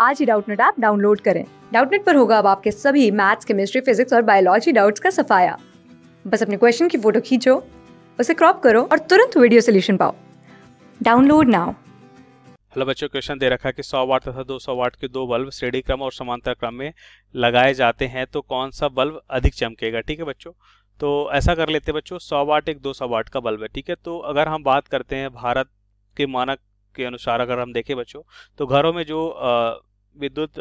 आज ही Doubtnut app download करें। डाउटनेट पर होगा अब आपके सभी मैथ्स, केमिस्ट्री, फिजिक्स और बायोलॉजी डाउट्स का सफाया। बस अपने क्वेश्चन की फ़ोटो खींचो, उसे क्रॉप करो और तुरंत वीडियो सोल्यूशन पाओ। Download now. हेलो बच्चों, क्वेश्चन दे रखा है कि 100 वाट तथा 200 वाट के दो बल्ब श्रेणी क्रम और समांतर क्रम में लगाए जाते हैं तो कौन सा बल्ब अधिक चमकेगा? ठीक है बच्चों? तो ऐसा कर लेते हैं बच्चों 100 वाट एक 200 वाट का बल्ब है, ठीक है? तो अगर हम बात करते हैं भारत के मानक के अनुसार, अगर हम देखें बच्चों तो घरों में जो विद्युत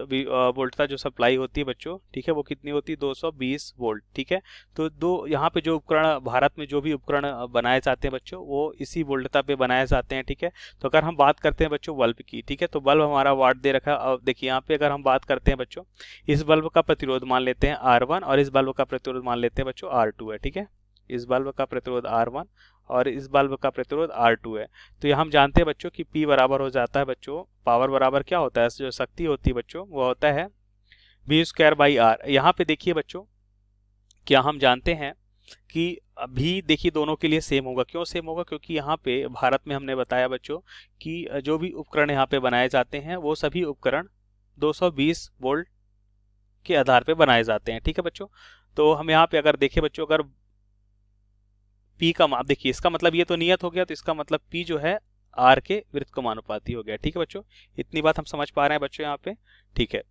वोल्टता जो सप्लाई होती है बच्चों, ठीक है, वो कितनी होती है? 220 वोल्ट, ठीक है? तो दो, यहाँ पे जो उपकरण, भारत में जो भी उपकरण बनाए जाते हैं बच्चों, वो इसी वोल्टता पे बनाए जाते हैं, ठीक है? तो अगर हम बात करते हैं बच्चों बल्ब की, ठीक है तो बल्ब हमारा वाट दे रखा है। देखिए, यहाँ पे अगर हम बात करते हैं बच्चों, इस बल्ब का प्रतिरोध मान लेते हैं आर और इस बल्ब का प्रतिरोध मान लेते हैं बच्चों आर है, ठीक है? इस बल्ब का प्रतिरोध आर और इस बल्ब का प्रतिरोध R2 है। तो ये हम जानते हैं बच्चों कि P बराबर हो जाता है बच्चों पावर बराबर क्या होता है? जो शक्ति होती है बच्चों, वो होता है बी स्क्वायर बाई आर यहाँ पे देखिए बच्चों, क्या हम जानते हैं कि भी देखिए दोनों के लिए सेम होगा। क्यों सेम होगा? क्योंकि यहाँ पे भारत में हमने बताया बच्चों कि जो भी उपकरण यहाँ पे बनाए जाते हैं, वो सभी उपकरण 220 वोल्ट के आधार पे बनाए जाते हैं। ठीक है बच्चों? तो हम यहाँ पे अगर देखें बच्चों, अगर पी का मान देखिए, इसका मतलब ये तो नियत हो गया तो इसका मतलब पी जो है, आर के वृत्त को मानुपाती हो गया, ठीक है बच्चों? इतनी बात हम समझ पा रहे हैं बच्चों यहाँ पे, ठीक है।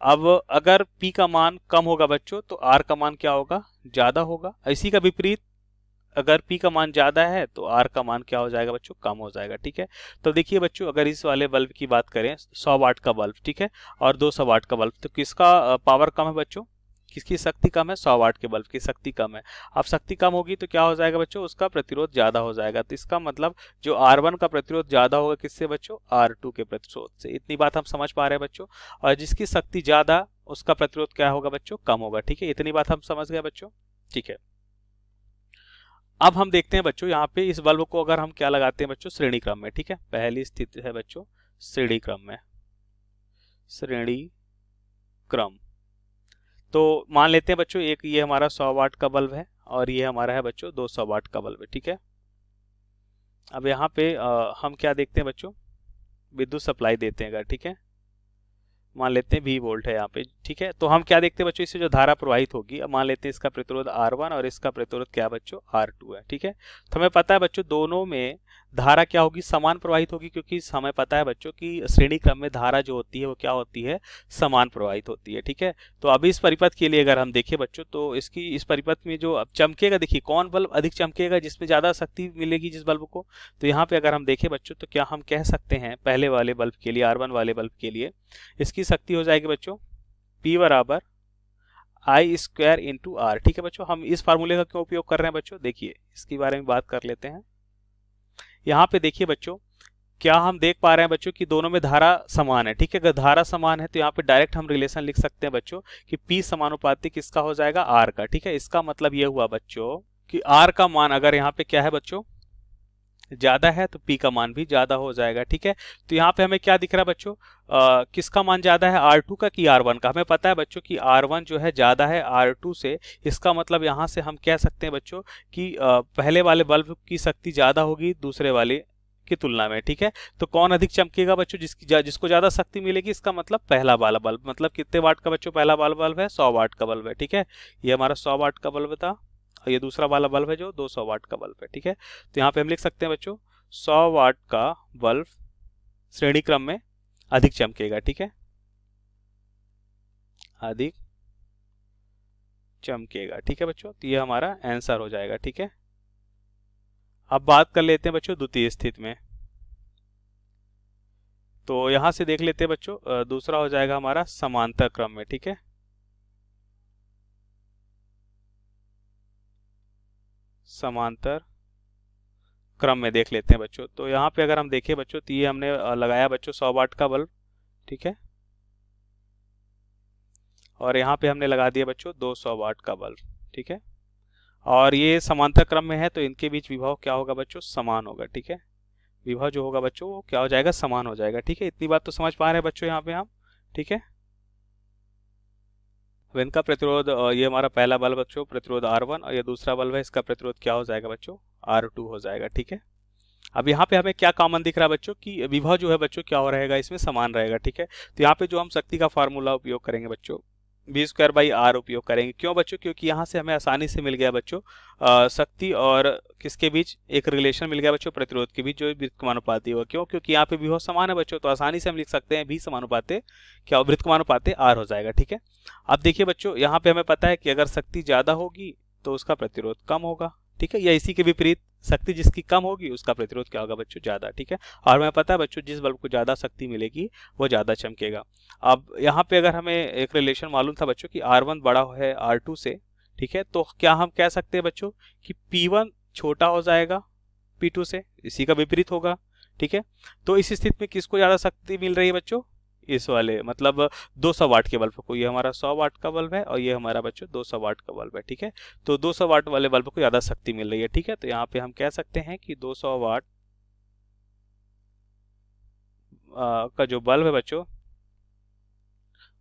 अब अगर पी का मान कम होगा बच्चों तो आर का मान क्या होगा? ज़्यादा होगा। इसी का विपरीत, अगर पी का मान ज़्यादा है तो आर का मान क्या हो जाएगा बच्चों? कम हो जाएगा, ठीक है? तो देखिए बच्चों, अगर इस वाले बल्ब की बात करें 100 वाट का बल्ब, ठीक है? और 200 वाट का बल्ब तो किसका पावर कम है बच्चों? किसकी शक्ति कम है? सौ वाट के बल्ब की शक्ति कम है। अब शक्ति कम होगी तो क्या हो जाएगा बच्चों? उसका प्रतिरोध ज़्यादा हो जाएगा। तो इसका मतलब जो R1 का प्रतिरोध ज़्यादा होगा किससे बच्चों? R2 के प्रतिरोध से। इतनी बात हम समझ पा रहे हैं बच्चों। और जिसकी शक्ति ज़्यादा, उसका प्रतिरोध क्या होगा बच्चों? कम होगा। ठीक है? इतनी बात हम समझ गए बच्चों। ठीक है। अब हम देखते हैं बच्चों, यहाँ पे इस बल्ब को अगर हम क्या लगाते हैं बच्चों? श्रेणी क्रम में। ठीक है? पहली स्थिति है बच्चों, श्रेणी क्रम में। श्रेणी क्रम। तो मान लेते हैं बच्चों एक ये हमारा सौ वाट का बल्ब है और ये हमारा है बच्चों 200 वाट का बल्ब है ठीक है? अब यहाँ पे आ, हम क्या देखते हैं बच्चों? विद्युत सप्लाई देते हैं अगर ठीक है? मान लेते हैं वी वोल्ट है यहाँ पे ठीक है? तो हम क्या देखते हैं बच्चों इससे जो धारा प्रवाहित होगी अब मान लेते हैं इसका प्रतिरोध आर वन और इसका प्रतिरोध क्या बच्चों? आर टू है ठीक है? तो हमें पता है बच्चों दोनों में धारा क्या होगी? समान प्रवाहित होगी क्योंकि हमें पता है बच्चों की श्रेणी क्रम में धारा जो होती है वो क्या होती है? समान प्रवाहित होती है, ठीक है? तो अभी इस परिपथ के लिए अगर हम देखें बच्चों तो इसकी, इस परिपथ में जो अब चमकेगा, देखिए कौन बल्ब अधिक चमकेगा जिसमें ज़्यादा शक्ति मिलेगी जिस बल्ब को? तो यहाँ पे अगर हम देखें बच्चों तो क्या हम कह सकते हैं पहले वाले बल्ब के लिए आर वाले बल्ब के लिए, इसकी शक्ति हो जाएगी बच्चों पी बराबर आई स्क्वायर इंटू आर ठीक है बच्चों? हम इस फार्मूले का क्यों उपयोग कर रहे हैं बच्चों? देखिए, इसके बारे में बात कर लेते हैं। यहाँ पे देखिए बच्चों, क्या हम देख पा रहे हैं बच्चों कि दोनों में धारा समान है, ठीक है? अगर धारा समान है तो यहाँ पे डायरेक्ट हम रिलेशन लिख सकते हैं बच्चों कि P समानुपाती किसका हो जाएगा R का, ठीक है? इसका मतलब ये हुआ बच्चों कि R का मान अगर यहाँ पे क्या है बच्चों? ज़्यादा है तो पी का मान भी ज़्यादा हो जाएगा ठीक है? तो यहाँ पे हमें क्या दिख रहा है बच्चों? किसका मान ज़्यादा है? R2 का कि R1 का? हमें पता है बच्चों कि R1 जो है ज़्यादा है R2 से। इसका मतलब यहाँ से हम कह सकते हैं बच्चों कि आ, पहले वाले बल्ब की शक्ति ज़्यादा होगी दूसरे वाले की तुलना में ठीक है? तो कौन अधिक चमकेगा बच्चों? जिसकी जा, जिसको ज़्यादा शक्ति मिलेगी इसका मतलब पहला वाला बल्ब। मतलब कितने वाट का बच्चों? पहला वाला बल्ब है सौ वाट का बल्ब है ठीक है? ये हमारा सौ वाट का बल्ब था। और ये दूसरा वाला बल्ब है जो 200 वाट का बल्ब है, ठीक है? तो यहाँ पे हम लिख सकते हैं बच्चों 100 वाट का बल्ब श्रेणी क्रम में अधिक चमकेगा, ठीक है? अधिक चमकेगा, ठीक है बच्चों? तो ये हमारा आंसर हो जाएगा, ठीक है? अब बात कर लेते हैं बच्चों द्वितीय स्थिति में। तो यहाँ से देख लेते हैं बच्चों दूसरा हो जाएगा हमारा समांतर क्रम में, ठीक है? समांतर क्रम में देख लेते हैं बच्चों। तो यहाँ पे अगर हम देखें बच्चों तो ये हमने लगाया बच्चों सौ वाट का बल्ब, ठीक है? और यहाँ पे हमने लगा दिया बच्चों 200 वाट का बल्ब, ठीक है? और ये समांतर क्रम में है तो इनके बीच विभाव क्या होगा बच्चों? समान होगा, ठीक है? विभाव जो होगा बच्चों, वो क्या हो जाएगा? समान हो जाएगा, ठीक है? इतनी बात तो समझ पा रहे हैं बच्चों यहाँ पे हम ठीक है? अब इनका प्रतिरोध ये हमारा पहला बल्ब बच्चों, प्रतिरोध आर वन और ये दूसरा बल्ब है, इसका प्रतिरोध क्या हो जाएगा बच्चों? आर टू हो जाएगा, ठीक है? अब यहाँ पे हमें क्या कॉमन दिख रहा है बच्चों की विभव जो है बच्चों क्या हो रहेगा? इसमें समान रहेगा, ठीक है? तो यहाँ पे जो हम शक्ति का फार्मूला उपयोग करेंगे बच्चों बी स्क्वायर बाई आर उपयोग करेंगे। क्यों बच्चों? क्योंकि यहाँ से हमें आसानी से मिल गया बच्चों शक्ति और किसके बीच? एक रिलेशन मिल गया बच्चों, प्रतिरोध के बीच, जो वृत्त कमानुपाती क्यों? क्योंकि यहाँ पे विभव समान है बच्चों तो आसानी से हम लिख सकते हैं भी समानुपाते, क्या वृत्त कमानुपाते आर हो जाएगा, ठीक है? अब देखिए बच्चों, यहाँ पे हमें पता है कि अगर शक्ति ज़्यादा होगी तो उसका प्रतिरोध कम होगा। ठीक है? या इसी के विपरीत शक्ति जिसकी कम होगी, उसका प्रतिरोध क्या होगा बच्चों? ज़्यादा, ठीक है? और हमें पता है बच्चों, जिस बल्ब को ज़्यादा शक्ति मिलेगी, वो ज़्यादा चमकेगा। अब यहाँ पे अगर हमें एक रिलेशन मालूम था बच्चों कि आर वन बड़ा है आर टू से, ठीक है? तो क्या हम कह सकते हैं बच्चों कि पी वन छोटा हो जाएगा पी टू से, इसी का विपरीत होगा, ठीक है? तो इस स्थिति में किसको ज़्यादा शक्ति मिल रही है बच्चों? इस वाले मतलब 200 वाट के बल्ब को। ये हमारा 100 वाट का बल्ब है और ये हमारा बच्चों 200 वाट का बल्ब है ठीक है? तो 200 वाट वाले बल्ब को ज़्यादा शक्ति मिल रही है ठीक है? तो यहाँ पे हम कह सकते हैं कि 200 वाट आ, का जो बल्ब है बच्चों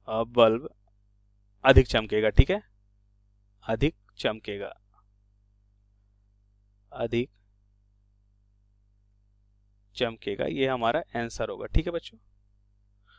बल्ब अधिक चमकेगा ठीक है? अधिक चमकेगा। अधिक चमकेगा ये हमारा आंसर होगा ठीक है बच्चों?